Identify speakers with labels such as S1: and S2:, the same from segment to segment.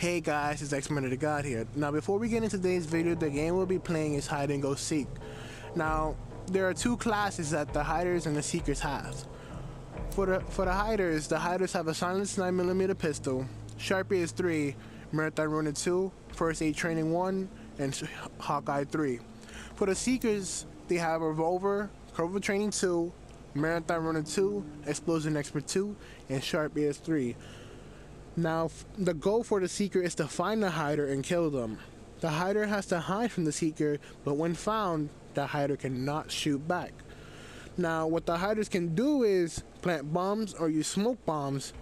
S1: Hey guys, it's Xmurdathegod here. Now before we get into today's video, the game we'll be playing is Hide and Go Seek. Now, there are two classes that the Hiders and the Seekers have. For the for the Hiders, the Hiders have a silenced 9mm pistol, Sharp Eyes 3, Marathon Runner 2, First Aid Training 1, and Hawkeye 3. For the Seekers, they have a Revolver, Covert Training 2, Marathon Runner 2, Explosion Expert 2, and Sharp Eyes 3. Now, the goal for the Seeker is to find the Hider and kill them. The Hider has to hide from the Seeker, but when found, the Hider cannot shoot back. Now, what the Hiders can do is plant bombs or use smoke bombs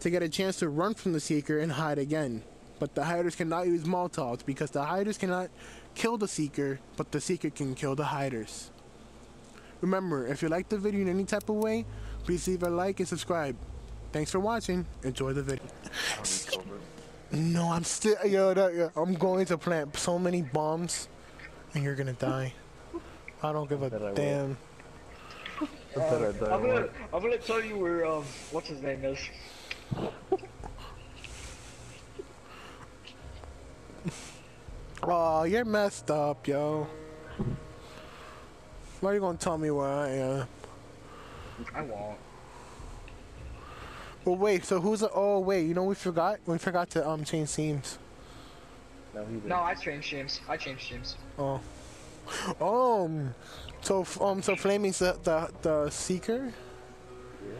S1: to get a chance to run from the Seeker and hide again. But the Hiders cannot use Molotovs because the Hiders cannot kill the Seeker, but the Seeker can kill the Hiders. Remember, if you like the video in any type of way, please leave a like and subscribe. Thanks for watching. Enjoy the video. No, I'm still yo, that, yo. I'm going to plant so many bombs, and you're gonna die. I don't give a damn.
S2: Uh, I'm gonna, I'm gonna tell you where, um, what's his name is.
S1: Oh, you're messed up, yo. Why are you gonna tell me where I am?
S2: I won't.
S1: Well, wait. So who's? A, oh, wait. You know we forgot. We forgot to um change teams.
S3: No, he didn't.
S2: No, I changed teams. I changed teams.
S1: Oh. Um. So um. So flaming's the the, the seeker.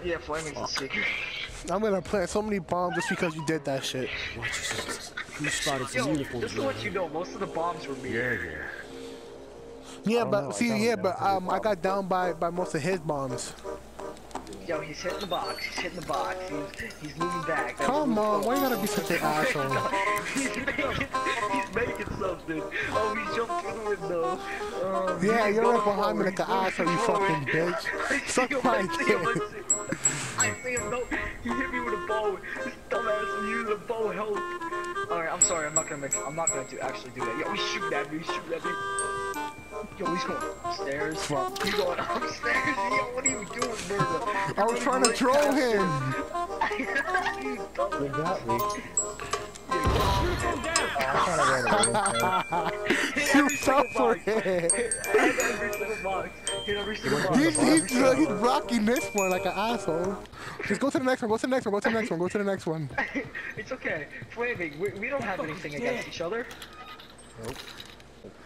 S2: Yeah, Flaming's the seeker.
S1: I'm gonna plant so many bombs just because you did that shit.
S3: Watch yourself. You spotted some
S2: Yo,
S3: uniforms.
S2: just to let you know, most of the bombs were me.
S3: Yeah, yeah.
S1: Yeah,
S3: don't
S1: but
S3: know, I
S1: see,
S3: got
S1: yeah, but
S3: down
S1: um, I got down by by most of his bombs.
S2: Yo, he's hitting the box. He's hitting the box. He's, he's moving back. That
S1: Come on, why you gotta be such an asshole?
S2: he's making, he's making something. Oh, he jumped through the window. Um,
S1: Yeah, you're right behind me like an asshole, you fucking bitch. Suck my
S2: I see him,
S1: dick.
S2: I see him, no, he hit me with a bow. This dumbass using a bow, help. Alright, I'm sorry, I'm not gonna make, I'm not gonna do, actually do that. Yo, he's shooting at me, he's shooting at me. Yo, he's going upstairs.
S1: Fuck.
S2: He's going upstairs. Yo, what are you doing, brother?
S1: I was trying to troll him.
S2: you dumb.
S3: You got me.
S1: You fell for it.
S2: Hit every single box. Hit every single box.
S1: He's, he's, he's blocking this one like an asshole. Just go to the next one, go to the next one, go to the next one, go to the next one.
S2: it's okay. Flaming, we, we don't have anything against each other.
S3: Nope.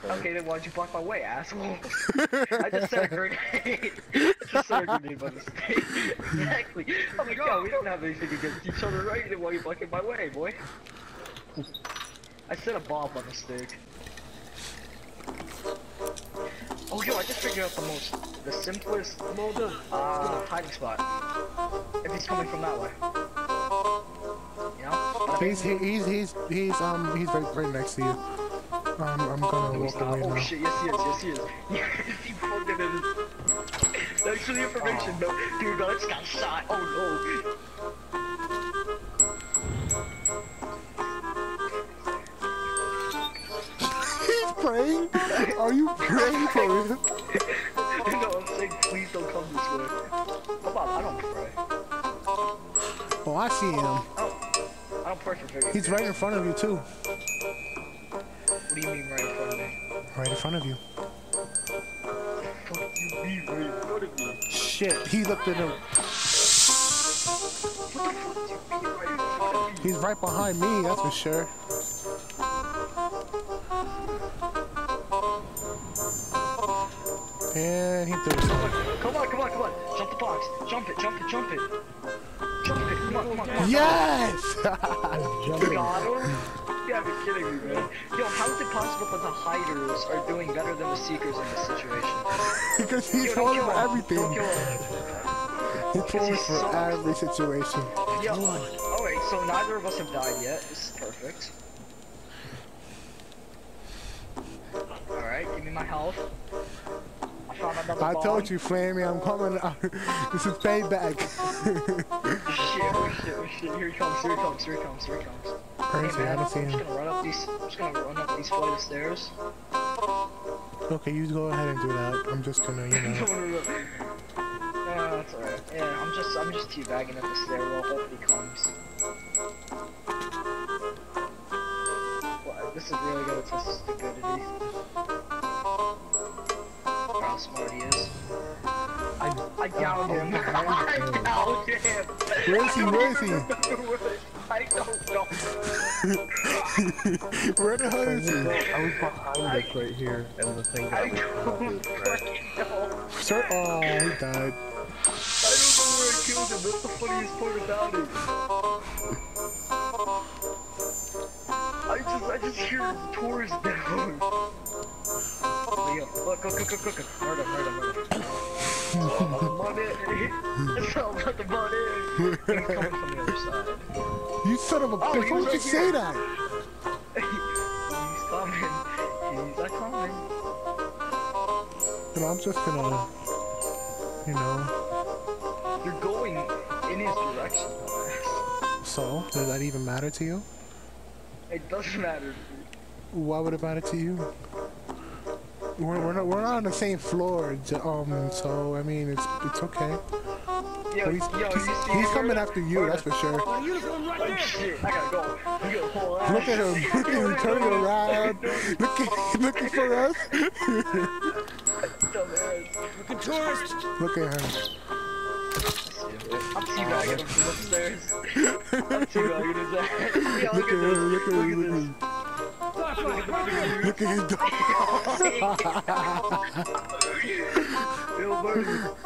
S2: Okay, then why'd you block my way, asshole? I just said a grenade. I just said a grenade by mistake. exactly. I'm like, yo, we don't have anything against each other, right? Then why are you blocking my way, boy? I said a bomb by mistake. Oh, yo, I just figured out the most, the simplest, mode of uh, hiding spot. If he's coming from that way. You know?
S1: He's he, he's he's he's um he's right, right next to you. Um, I'm gonna
S2: he's
S1: walk away
S2: Oh
S1: now.
S2: shit, yes he is, yes he is. Yes, he fucking is. Thanks for the information, no. Dude, I just got shot. Oh no.
S1: He's praying. Are you praying for him?
S2: no. I'm saying please don't come this way. Come on, I don't pray.
S1: Oh, I see him.
S2: Oh, I don't pray for.
S1: He's right in front of you too.
S2: What do you mean right in front of me?
S1: Right in front of you.
S2: What do you mean right in front of me?
S1: Shit, he looked at him.
S2: The fuck do you mean right in front of me?
S1: He's right behind me, that's for sure. And he threw.
S2: Come on, come on, come on. Jump the box. Jump it, jump it, jump it. Jump it. Come on, come on, come on.
S1: Yes!
S2: Got him? You gotta be kidding me, man. Yo, how is it possible that the hiders are doing better than the seekers in this situation?
S1: because he's
S2: Yo,
S1: falling for everything. He's falling for
S2: so-
S1: every situation.
S2: Yo, oh wait, so neither of us have died yet. This is perfect. Alright, give me my health. I found another
S1: I
S2: bomb.
S1: told you, Flammy, I'm coming this is payback.
S2: Shit, oh shit, oh shit. Here he comes, here he comes, here he comes, here he comes.
S1: Crazy,
S2: hey,
S1: I
S2: man,
S1: don't see
S2: I'm just
S1: him.
S2: gonna run up these, I'm just gonna run up these flight of stairs.
S1: Okay, you go ahead and do that. I'm just gonna, you
S2: no,
S1: know.
S2: no, no. Uh, that's alright. Yeah, I'm just, I'm just teabagging up the stairwell. Hope he comes. This is really gonna test his stupidity. Or how smart he is. I, I downed him. I downed him.
S1: Where is he? Where is he?
S2: I don't know.
S1: Where the hell is he?
S3: I was behind us right here, and the thing got me.
S2: don't fucking know.
S1: Sir, oh, he died.
S2: I don't know where I killed him. That's the funniest part about it. I just, I just hear tours down. Yo, look, look, look, look, look. Murder, murder, murder. Oh, money. It's all about the money. He's coming from the other side.
S1: You son of a
S2: Oh,
S1: bitch! Why would you say that?
S2: He's coming. He's coming.
S1: You know, I'm just gonna, you know.
S2: You're going in his direction.
S1: So, does that even matter to you?
S2: It doesn't matter.
S1: Why would it matter to you? We're, we're not we're not on the same floor, um. So I mean, it's it's okay.
S2: Yo,
S1: he's
S2: yo,
S1: he's,
S2: you
S1: he's coming after you, that's for sure.
S2: Oh shit, go. You got a whole ass.
S1: Look at him, look at him turning around. Look at looking for us.
S2: Dumbass.
S1: Look at him.
S2: I'm teabagging him from upstairs. I'm teabagging his ass.
S1: Look
S2: look
S1: at
S2: at
S1: him. Look at
S2: Look at this.
S1: Look at his dog.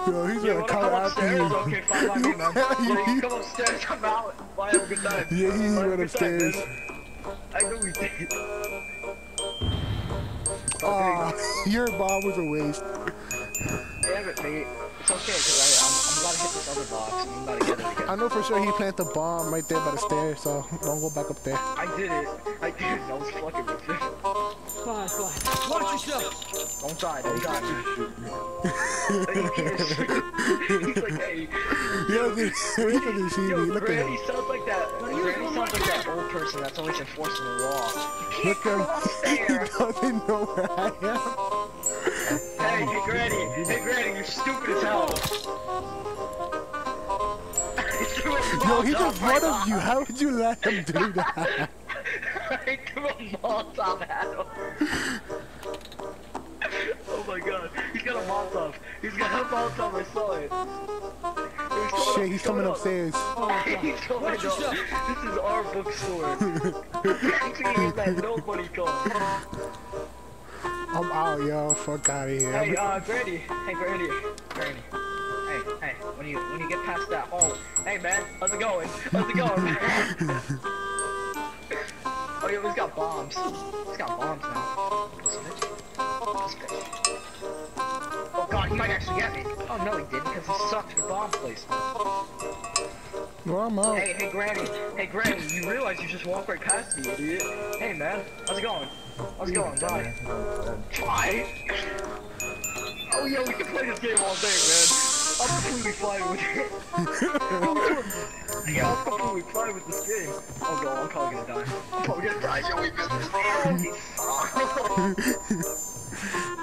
S2: Yo,
S1: he's gonna come
S2: come
S1: after you.
S2: Okay, fine me, man. Yeah, come upstairs, I'm out. Bye, have a good time.
S1: Yeah, he went upstairs.
S2: I know we did.
S1: Aw, your bomb was a waste.
S2: Damn it, mate. It's okay, because I'm about to hit this other box, I'm about to get it again.
S1: I know for sure he planted the bomb right there by the stairs, so don't go back up there.
S2: I did it. I did it. I was fucking with you.
S4: Fine, fine. Watch yourself.
S2: Don't die, don't die. you can't shoot. He's like, hey,
S1: He doesn't, he doesn't see me.
S2: yo,
S1: Look at
S2: Granny
S1: him.
S2: sounds like that. Granny sounds like that old person that's always enforcing the law. You
S1: Look
S2: can't
S1: at
S2: go up
S1: him. He doesn't know where I
S2: Hey, hey, Granny. Hey, Granny, you're stupid as hell.
S1: Yo, he just run of you. How would you let him do that?
S2: I threw a Molotov at him. Oh my god, he's got a Molotov. He's got a Molotov, I saw it. It
S1: Shit, he's coming upstairs.
S2: He's coming up. This is our bookstore. Actually, that nobody come.
S1: I'm out, yo. Fuck out of here.
S2: Hey, uh, Granny. Hey, Granny. Granny. Hey, hey, when you when you get past that hole, hey man, how's it going? How's it going? oh yeah, he's got bombs. He's got bombs now. This bitch. This bitch. Oh god, he might actually get me. Oh no, he didn't, because he sucked at bomb placement.
S1: Well, I'm out.
S2: Hey, hey, Granny. Hey, Granny, you realize you just walked right past me, idiot. Hey, man. How's it going? How's it going? Bye. Bye. Oh, yeah, we can play this game all day, man. I'm completely fine with it. yeah, I'm completely fine with this game. Oh, God, I'm probably gonna die. I'm probably gonna die. Yo, we missed this.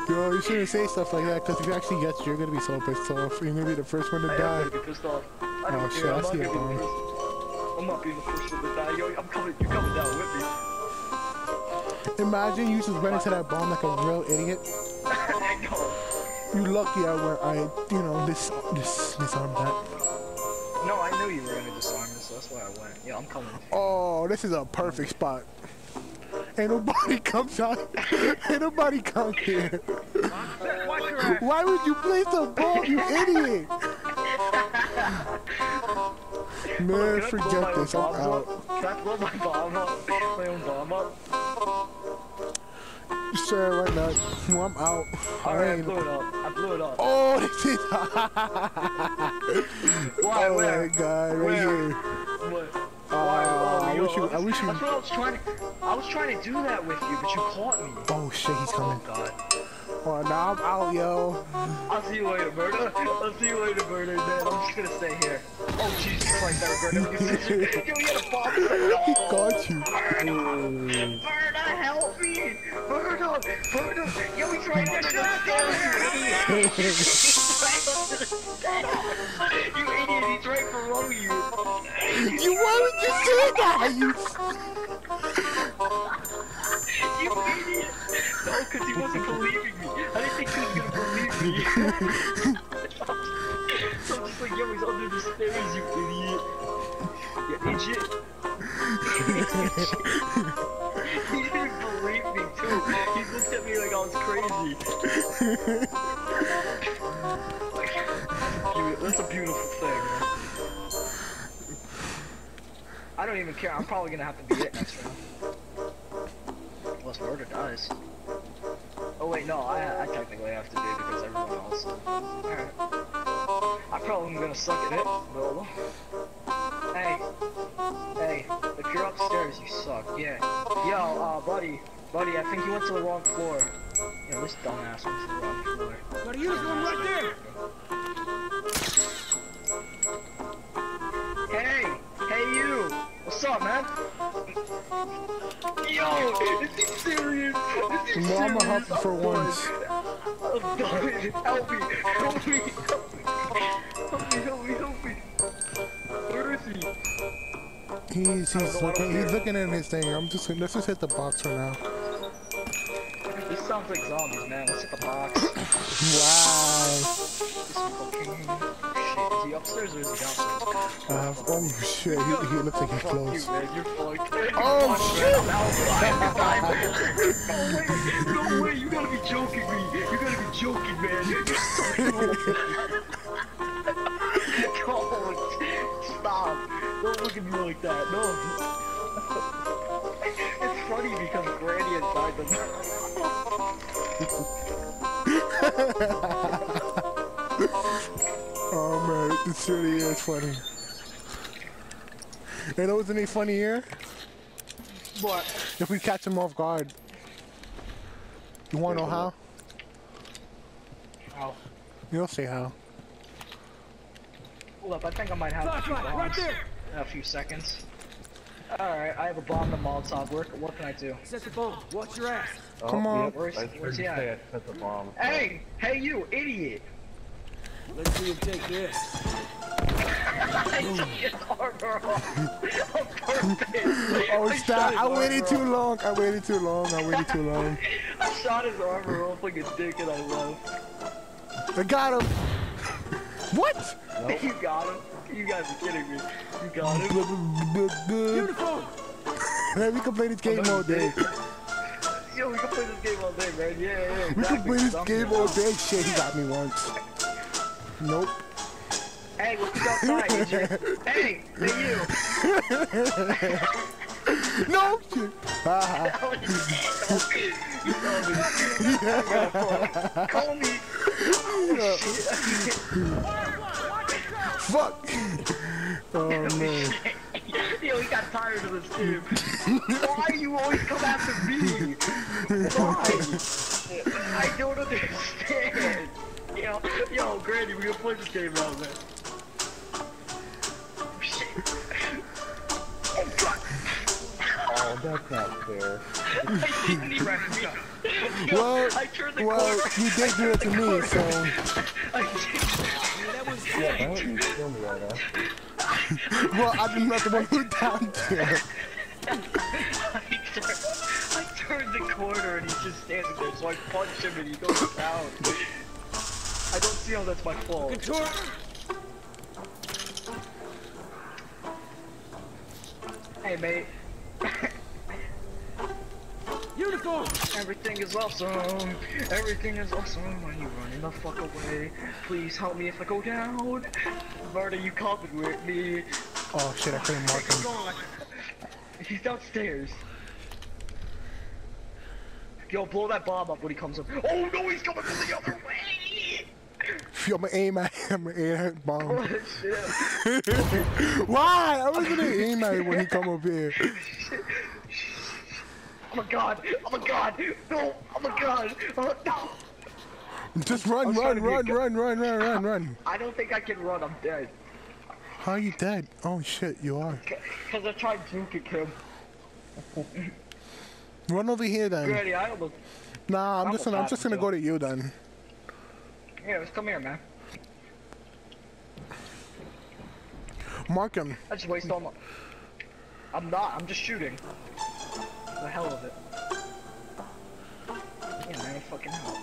S1: Yo, you shouldn't say stuff like that, because if you actually get you, you're gonna be so pissed off. You're gonna be the first one to
S2: I
S1: die.
S2: Gonna be pissed off. I
S1: Oh,
S2: don't
S1: shit,
S2: care.
S1: I
S2: I'm not
S1: see
S2: gonna be the first. I'm not being the first one to die. Yo, I'm coming. You're coming down with me.
S1: Imagine you just went into that bomb like a real idiot. You lucky I went, I, you know, this, this, disarmed that.
S2: No, I knew you were gonna disarm us, so that's why I went. Yeah, I'm coming.
S1: Oh, this is a perfect spot. Ain't nobody comes out. Ain't nobody comes here. Why would you place a bomb, you idiot? Man,
S2: blow
S1: forget this. I'm out.
S2: Can I blow my bomb up? My own bomb up?
S1: Sure, why not? Well, I'm out.
S2: Alright, I blew it up. I blew it up.
S1: Oh, this is.
S2: Why?
S1: oh
S2: Where?
S1: my god, right
S2: Where?
S1: here.
S2: What?
S1: Oh,
S2: Why?
S1: I wish you- I wish you-
S2: That's what I was trying to. I was trying to do that with you, but you caught me.
S1: Oh shit, he's coming.
S2: Oh, god.
S1: Oh, now I'm out, yo.
S2: I'll see you later, Murder. I'll see you later, Murder. Man, I'm just gonna stay here. Oh Jesus Christ, that Murder. Yo, he had a bomb.
S1: He got you.
S2: Murder, uh, help me! Murder! Murder! Uh, uh, yo, he's right under the stairs, you idiot! He's right the stairs! You idiot, he's right below you!
S1: You why would you say that? You.
S2: Me. so I'm just like, yo, he's under the stairs, you idiot. Idiot. he didn't believe me too. He looked at me like I was crazy. That's a beautiful thing. I don't even care. I'm probably gonna have to be it next round. Unless murder dies. Wait, no, I, I technically have to be because everyone else. Alright. I probably am gonna suck at it, but Hey. Hey, if you're upstairs, you suck, yeah. Yo, uh, buddy. Buddy, I think you went to the wrong floor. Yeah, this dumbass went to the wrong floor.
S4: Got a uniform right there.
S2: Hey! Hey you! What's up, man? Yo! Is he serious? Is he serious?
S1: help you for
S2: I'm
S1: once.
S2: I'm done. Help me! Help me! Help me! Help me! Help me! Help me! Where is he?
S1: He's he's looking he's looking at his thing. I'm just let's just hit the box for now.
S2: This sounds like zombies, man. Let's hit the box.
S1: Wow.
S2: This fucking shit. Is he upstairs or is downstairs?
S1: Uh, oh shit, he, he looks like he's
S2: Fuck
S1: close.
S2: you, man. You're fucked.
S1: Oh,
S2: shit! No way! No way! You gotta be joking me! You gotta be joking, man! You're so Don't stop! Don't look at me like that. No. it's funny because Granny inside them.
S1: Oh man, this really is funny. You know what's any funny here?
S2: What?
S1: If we catch him off guard. You wanna know how?
S2: How?
S1: You'll see how.
S2: Hold up, I think I might have a few
S4: Flashlight right there.
S2: A few seconds. Alright, I have a bomb and Molotov. What, what can I do?
S4: Set the bomb. Watch your ass.
S3: Oh,
S1: Come on.
S3: Yep,
S2: Where's-
S3: I heard
S2: where's he at?
S3: I set the bomb.
S2: Hey! Hey you, idiot!
S4: Let's see him take this.
S2: I took his armor off! On purpose!
S1: Oh stop! I waited too long. I waited too long. I waited too long.
S2: I shot his armor off like a dick and I left.
S1: I got him. What?
S2: You got him? You guys are kidding me. You got him?
S4: Uniform.
S1: Man, we can play this game all day.
S2: Yo, we can play this game all day, man. Yeah, yeah, yeah.
S1: We can play this game all day. Shit, he got me once. Nope.
S2: Hey, look who's outside, AJ. Hey, hey you.
S1: No. shit.
S2: Call me.
S1: Fuck. Oh man.
S2: Yo, he got tired of this game. Why do you always come after me? Why? I don't understand. Yo, yo, Granny, we gonna play this game now, man. Shit. Oh god.
S3: Oh, that's not fair.
S2: I didn't even Yo,
S1: Well,
S2: I turned the
S1: well,
S2: corner.
S1: you did do it to me, so
S2: I did.
S4: That was
S3: Yeah, why don't you kill me right now?
S1: well, I'm not the one who.
S2: I turned, I turned the corner and he's just standing there, so I punched him and he goes down. I don't see how that's my fault.
S4: Contour.
S2: Hey, mate.
S4: Uniform.
S2: Everything is awesome. Everything is awesome when you running the fuck away. Please help me if I go down. Murder, you coming with me?
S1: Oh shit, I couldn't mark him.
S2: God. He's downstairs. Yo, blow that bomb up when he comes up. Oh no, he's coming from the other way!
S1: I'm gonna aim at him. I'm gonna aim at bomb.
S2: Oh shit.
S1: Why? I was gonna aim at him when he come up here.
S2: Oh my god! Oh my god! No! Oh my god! Oh, no!
S1: Just run, run, run, run, run, run, run, run.
S2: I don't think I can run, I'm dead.
S1: How are you dead? Oh shit, you are.
S2: Cause I tried juking him.
S1: Run over here then.
S2: Granny, I almost.
S1: Nah, I'm
S2: I'm
S1: just gonna, I'm just gonna go to you then.
S2: Yeah, let's come here, man.
S1: Mark him.
S2: I just waste all my. I'm not, I'm just shooting. The hell of it. Yeah, man, fucking hell.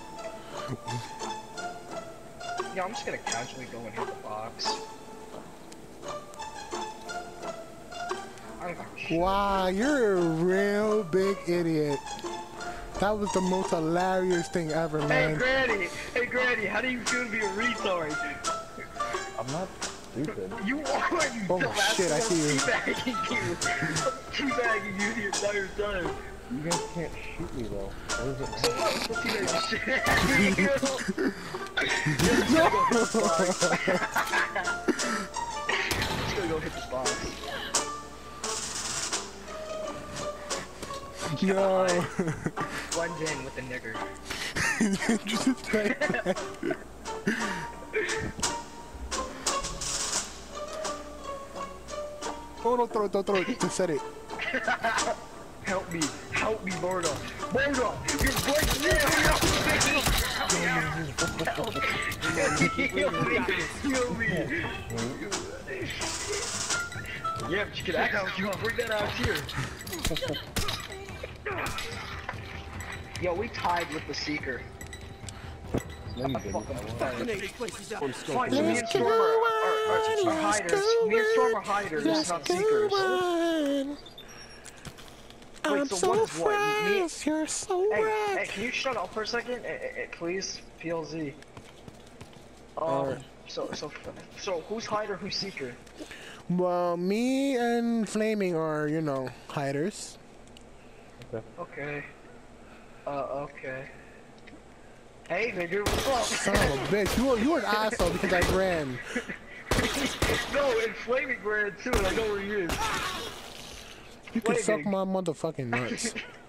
S2: Yeah, I'm just gonna casually go and hit the box. I'm gonna shoot.
S1: Wow, you're a real big idiot. That was the most hilarious thing ever, man.
S2: Hey, Granny, how do you feel to be a retard?
S3: I'm not stupid.
S2: You are, you
S1: Oh,
S2: dumbass.
S1: shit, I see you.
S2: I'm teabagging you. I'm teabagging you the entire time.
S3: You guys can't shoot me though. What is it?
S2: So what? What's he doing? Shit. no! Just gonna go hit this box.
S1: Yo.
S2: Blend in with the nigger.
S1: Just like that. Oh, don't throw it, don't throw it. Just set it.
S2: Help me. Help me, Bordo. Bordo! You're breaking me! Help me! Heal me! Heal me! Yeah, but you can act out. You can bring that out here. Yo, we tied with the Seeker.
S3: No, you didn't.
S2: So hiders. Me and Storm are hiders,
S1: Let's
S2: not
S1: go
S2: Seekers.
S1: on. I'm
S2: so
S1: so
S2: what is what? Me-
S1: fast. You're so
S2: Hey, hey, can you shut up for a second, Eh, eh, eh, please? PLZ. Um,
S1: Alright.
S2: so, so, so, who's hider, who's seeker?
S1: Well, me and Flaming are, you know, hiders.
S2: Okay. Uh, okay. Hey, nigga, what's
S1: Son of a bitch. You were, you were an asshole because I ran.
S2: up? no, and Flaming Grand too, and I know where he is.
S1: You can suck
S2: Flaming.
S1: my motherfucking nuts.